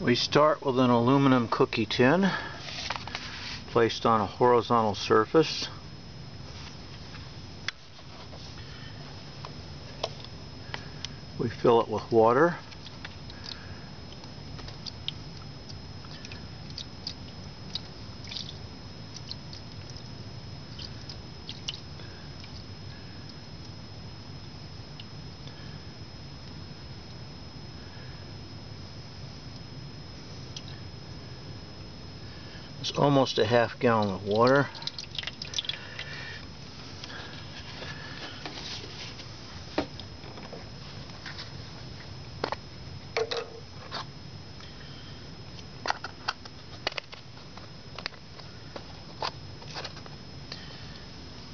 We start with an aluminum cookie tin placed on a horizontal surface. We fill it with water. It's almost a half gallon of water.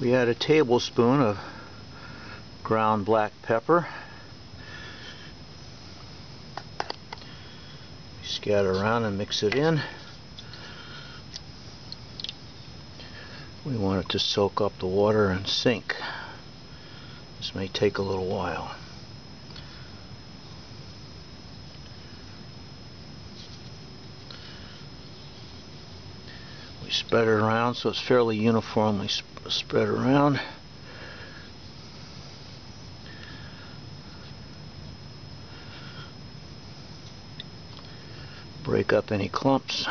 We add a tablespoon of ground black pepper. Scatter around and mix it in. We want it to soak up the water and sink. This may take a little while. We spread it around so it's fairly uniformly sp spread around. Break up any clumps.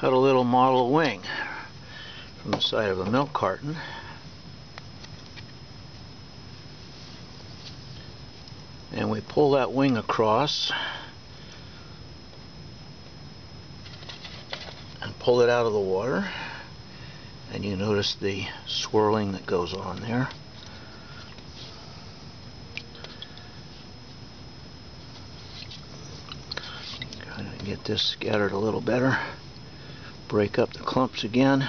Cut a little model wing from the side of a milk carton. And we pull that wing across and pull it out of the water. And you notice the swirling that goes on there. Get this scattered a little better break up the clumps again.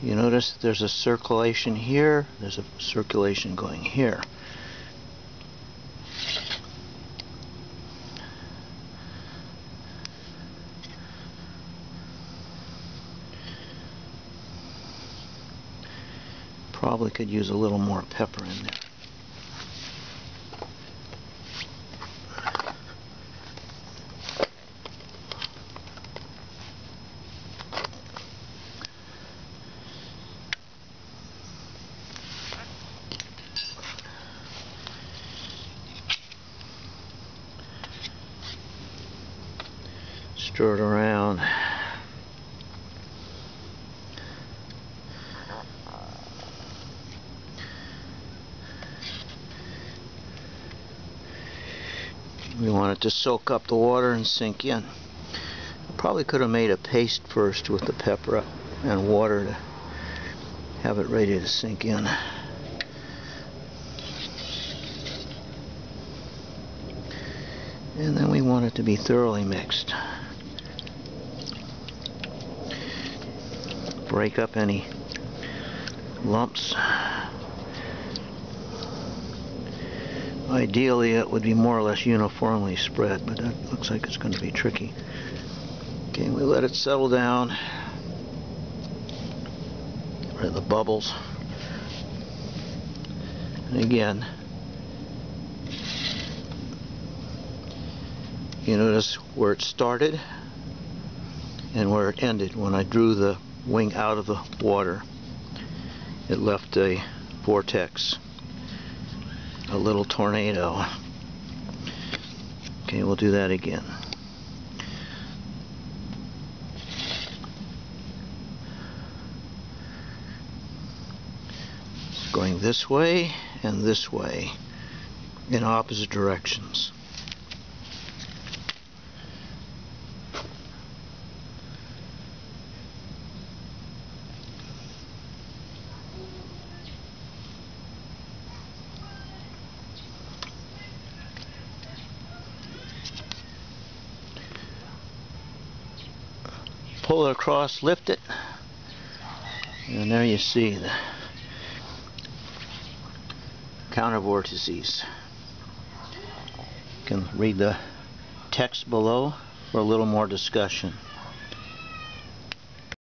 You notice there's a circulation here, there's a circulation going here. Probably could use a little more pepper in there. Stir it around. We want it to soak up the water and sink in. Probably could have made a paste first with the pepper and water to have it ready to sink in. And then we want it to be thoroughly mixed. Break up any lumps. Ideally it would be more or less uniformly spread, but that looks like it's going to be tricky. Okay, we let it settle down. Get rid of the bubbles. And again, you notice where it started and where it ended. When I drew the wing out of the water, it left a vortex a little tornado. Okay, we'll do that again. It's going this way and this way in opposite directions. Pull it across, lift it, and there you see the counter vortices. You can read the text below for a little more discussion.